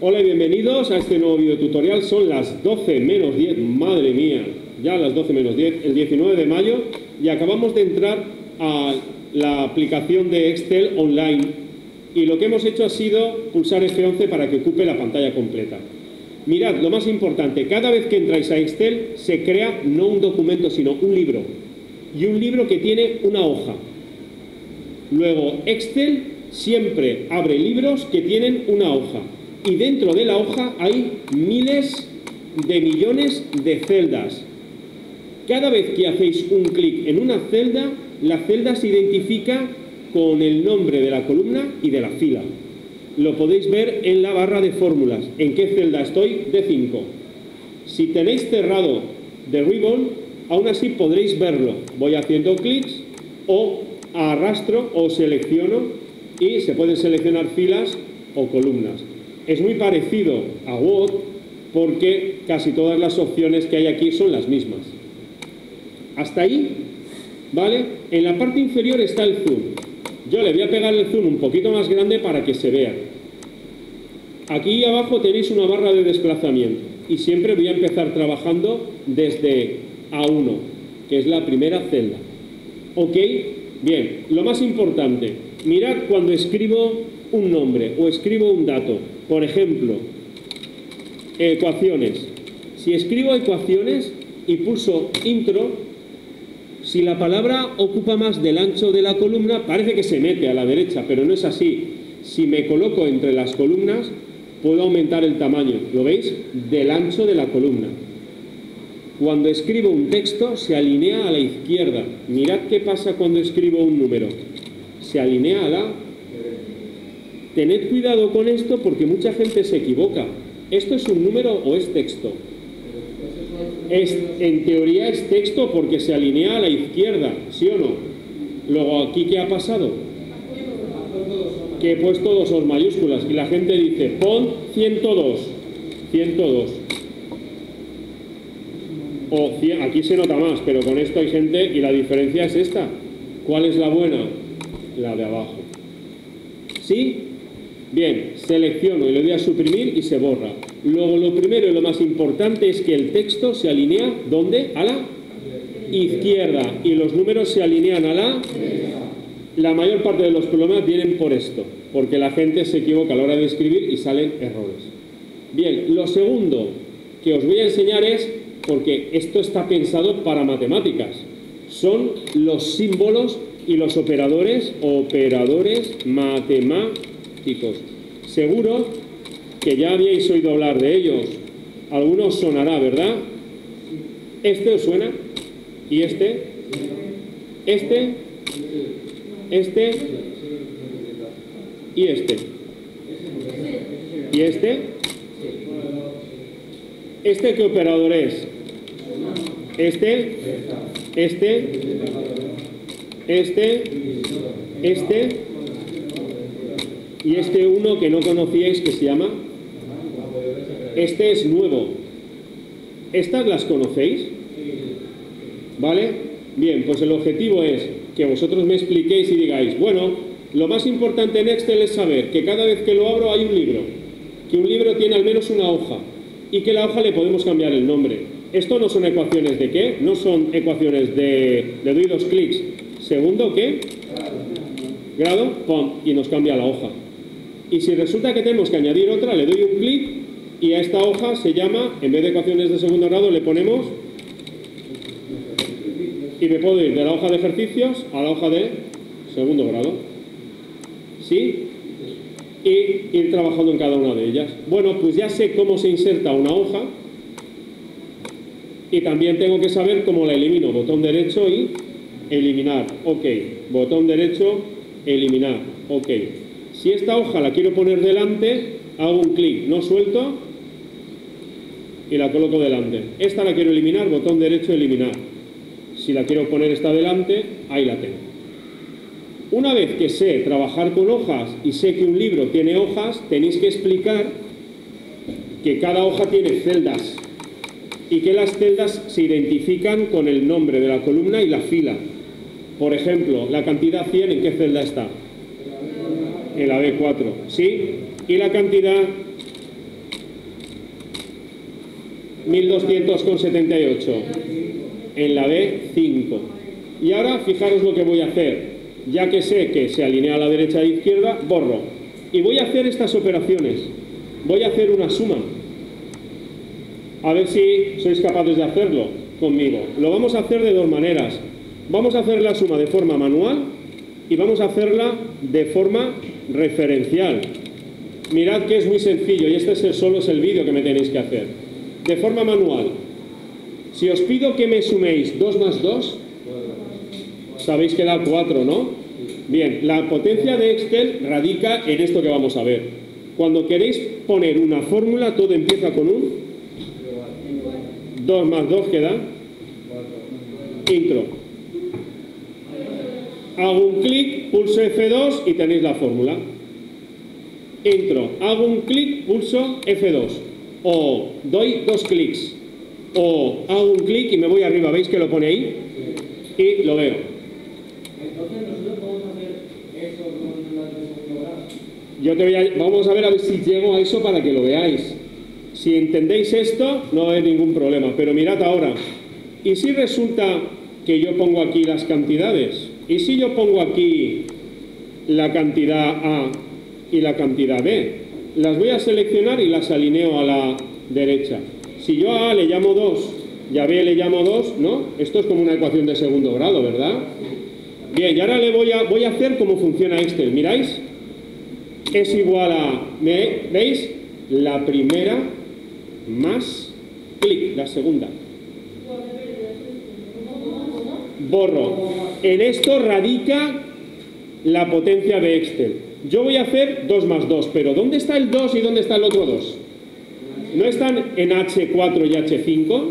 Hola y bienvenidos a este nuevo video tutorial. Son las 12 menos 10, madre mía, ya las 12 menos 10, el 19 de mayo y acabamos de entrar a la aplicación de Excel online y lo que hemos hecho ha sido pulsar F11 para que ocupe la pantalla completa. Mirad, lo más importante, cada vez que entráis a Excel se crea no un documento sino un libro y un libro que tiene una hoja. Luego Excel siempre abre libros que tienen una hoja y dentro de la hoja hay miles de millones de celdas. Cada vez que hacéis un clic en una celda, la celda se identifica con el nombre de la columna y de la fila. Lo podéis ver en la barra de fórmulas. ¿En qué celda estoy? De 5. Si tenéis cerrado de Ribbon, aún así podréis verlo. Voy haciendo clics o arrastro o selecciono y se pueden seleccionar filas o columnas. Es muy parecido a Word porque casi todas las opciones que hay aquí son las mismas. Hasta ahí, ¿vale? En la parte inferior está el zoom. Yo le voy a pegar el zoom un poquito más grande para que se vea. Aquí abajo tenéis una barra de desplazamiento y siempre voy a empezar trabajando desde A1, que es la primera celda. ¿Ok? Bien, lo más importante, mirad cuando escribo un nombre o escribo un dato. Por ejemplo, ecuaciones. Si escribo ecuaciones y pulso intro, si la palabra ocupa más del ancho de la columna, parece que se mete a la derecha, pero no es así. Si me coloco entre las columnas, puedo aumentar el tamaño, ¿lo veis? Del ancho de la columna. Cuando escribo un texto, se alinea a la izquierda. Mirad qué pasa cuando escribo un número. Se alinea a la Tened cuidado con esto porque mucha gente se equivoca. ¿Esto es un número o es texto? Es, en teoría es texto porque se alinea a la izquierda, ¿sí o no? Luego, ¿aquí qué ha pasado? Que he puesto dos os mayúsculas y la gente dice, pon 102, 102. O aquí se nota más, pero con esto hay gente y la diferencia es esta. ¿Cuál es la buena? La de abajo. ¿Sí? Bien, selecciono y le doy a suprimir y se borra. Luego lo primero y lo más importante es que el texto se alinea, ¿dónde? A la izquierda y los números se alinean a la... La mayor parte de los problemas vienen por esto, porque la gente se equivoca a la hora de escribir y salen errores. Bien, lo segundo que os voy a enseñar es, porque esto está pensado para matemáticas, son los símbolos y los operadores, operadores matemáticos Seguro que ya habíais oído hablar de ellos. Algunos sonará, ¿verdad? ¿Este os suena? ¿Y este? ¿Este? ¿Este? ¿Y este? ¿Y este? ¿Este qué operador es? ¿Este? ¿Este? ¿Este? ¿Este? Y este uno que no conocíais que se llama, este es nuevo. ¿Estas las conocéis? ¿Vale? Bien, pues el objetivo es que vosotros me expliquéis y digáis, bueno, lo más importante en Excel es saber que cada vez que lo abro hay un libro, que un libro tiene al menos una hoja y que la hoja le podemos cambiar el nombre. Esto no son ecuaciones de qué, no son ecuaciones de, le doy dos clics. Segundo, ¿qué? Grado, pum, y nos cambia la hoja. Y si resulta que tenemos que añadir otra, le doy un clic y a esta hoja se llama, en vez de ecuaciones de segundo grado, le ponemos y me puedo ir de la hoja de ejercicios a la hoja de segundo grado. ¿Sí? Y ir trabajando en cada una de ellas. Bueno, pues ya sé cómo se inserta una hoja y también tengo que saber cómo la elimino. Botón derecho y eliminar. Ok. Botón derecho, eliminar. Ok. Si esta hoja la quiero poner delante, hago un clic, no suelto y la coloco delante. Esta la quiero eliminar, botón derecho, eliminar. Si la quiero poner esta delante, ahí la tengo. Una vez que sé trabajar con hojas y sé que un libro tiene hojas, tenéis que explicar que cada hoja tiene celdas y que las celdas se identifican con el nombre de la columna y la fila. Por ejemplo, la cantidad 100, ¿en qué celda está? En la B4, ¿sí? Y la cantidad 1200,78. En la B5. Y ahora fijaros lo que voy a hacer. Ya que sé que se alinea a la derecha e izquierda, borro. Y voy a hacer estas operaciones. Voy a hacer una suma. A ver si sois capaces de hacerlo conmigo. Lo vamos a hacer de dos maneras. Vamos a hacer la suma de forma manual y vamos a hacerla de forma referencial. Mirad que es muy sencillo y este es el, solo es el vídeo que me tenéis que hacer. De forma manual. Si os pido que me suméis 2 más 2, sabéis que da 4, ¿no? Bien, la potencia de Excel radica en esto que vamos a ver. Cuando queréis poner una fórmula, todo empieza con un 2 más 2 queda intro. Hago un clic, pulso F2 y tenéis la fórmula. Entro, hago un clic, pulso F2. O doy dos clics. O hago un clic y me voy arriba, ¿veis que lo pone ahí? Y lo veo. Yo te voy a, vamos a ver a ver si llego a eso para que lo veáis. Si entendéis esto, no hay ningún problema. Pero mirad ahora. ¿Y si resulta que yo pongo aquí las cantidades? ¿Y si yo pongo aquí la cantidad A y la cantidad B? Las voy a seleccionar y las alineo a la derecha. Si yo a A le llamo 2 y a B le llamo 2, ¿no? Esto es como una ecuación de segundo grado, ¿verdad? Bien, y ahora le voy a, voy a hacer cómo funciona Excel. ¿Miráis? Es igual a, ¿veis? La primera más clic, la segunda. Borro. En esto radica la potencia de Excel. Yo voy a hacer 2 más 2, pero ¿dónde está el 2 y dónde está el otro 2? ¿No están en H4 y H5?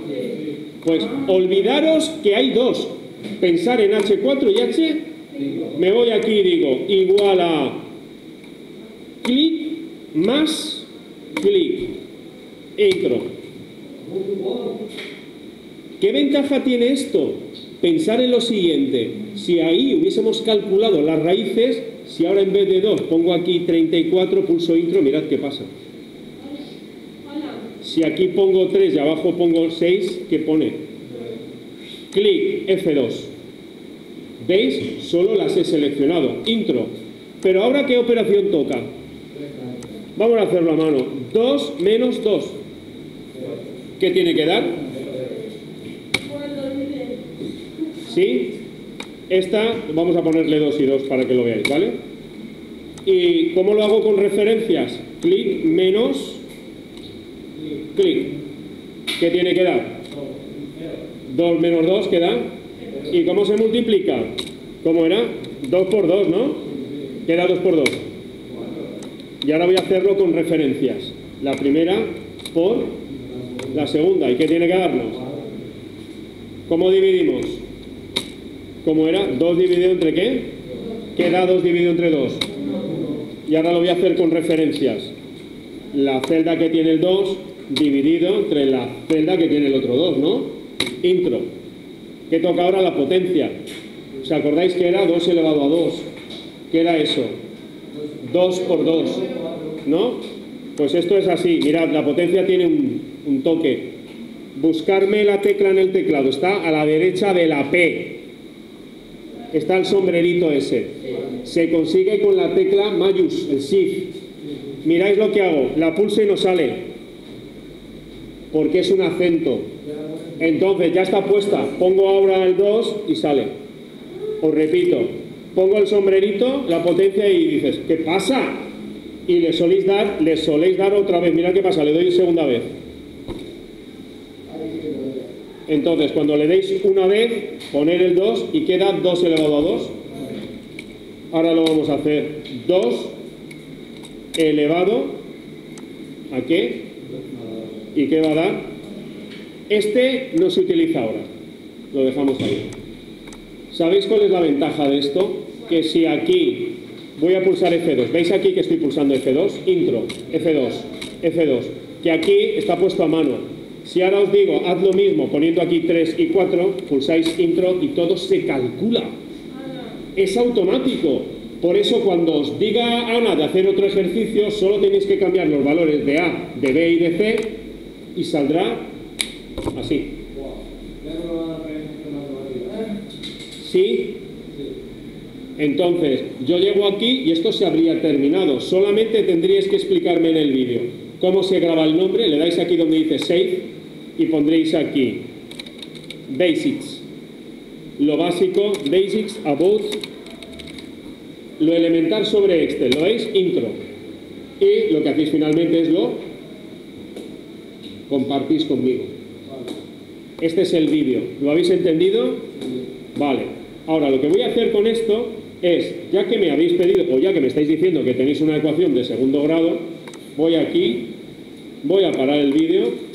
Pues olvidaros que hay dos. Pensar en H4 y H, me voy aquí y digo igual a clic más clic. Entro. ¿Qué ventaja tiene esto? Pensar en lo siguiente, si ahí hubiésemos calculado las raíces, si ahora en vez de 2 pongo aquí 34, pulso intro, mirad qué pasa. Si aquí pongo 3 y abajo pongo 6, ¿qué pone? Clic F2. ¿Veis? Solo las he seleccionado. Intro. Pero ahora, ¿qué operación toca? Vamos a hacerlo a mano. 2 menos 2. ¿Qué tiene que dar? ¿Sí? Esta, vamos a ponerle 2 y 2 para que lo veáis, ¿vale? ¿Y cómo lo hago con referencias? Clic menos clic. ¿Qué tiene que dar? 2 menos 2, ¿qué da? ¿Y cómo se multiplica? ¿Cómo era? 2 por 2, ¿no? Queda 2 por 2. Y ahora voy a hacerlo con referencias. La primera por la segunda. ¿Y qué tiene que darnos? ¿Cómo dividimos? ¿Cómo era? 2 dividido entre qué? ¿Qué da 2 dividido entre 2? Y ahora lo voy a hacer con referencias. La celda que tiene el 2 dividido entre la celda que tiene el otro 2, ¿no? Intro. ¿Qué toca ahora? La potencia. ¿Os acordáis que era 2 elevado a 2? ¿Qué era eso? 2 por 2, ¿no? Pues esto es así. Mirad, la potencia tiene un, un toque. Buscarme la tecla en el teclado. Está a la derecha de la P. Está el sombrerito ese. Se consigue con la tecla mayús, el Shift. Miráis lo que hago. La pulso y no sale porque es un acento. Entonces ya está puesta, pongo ahora el 2 y sale. Os repito, pongo el sombrerito, la potencia y dices, ¿qué pasa? Y le soléis dar, le soléis dar otra vez, mirad qué pasa, le doy segunda vez. Entonces, cuando le deis una vez, poner el 2 y queda 2 elevado a 2. Ahora lo vamos a hacer 2 elevado a qué? ¿Y qué va a dar? Este no se utiliza ahora. Lo dejamos ahí. ¿Sabéis cuál es la ventaja de esto? Que si aquí voy a pulsar F2, ¿veis aquí que estoy pulsando F2? Intro, F2, F2, que aquí está puesto a mano. Si ahora os digo, haz lo mismo poniendo aquí 3 y 4, pulsáis intro y todo se calcula. Es automático. Por eso cuando os diga Ana de hacer otro ejercicio, solo tenéis que cambiar los valores de A, de B y de C y saldrá así. ¿Sí? Entonces, yo llego aquí y esto se habría terminado. Solamente tendríais que explicarme en el vídeo cómo se graba el nombre. Le dais aquí donde dice Save y pondréis aquí Basics. Lo básico, Basics, About. Lo elemental sobre Excel, ¿lo veis? Intro. Y lo que hacéis finalmente es lo compartís conmigo. Este es el vídeo. ¿Lo habéis entendido? Vale. Ahora, lo que voy a hacer con esto es, ya que me habéis pedido, o ya que me estáis diciendo que tenéis una ecuación de segundo grado, voy aquí, voy a parar el vídeo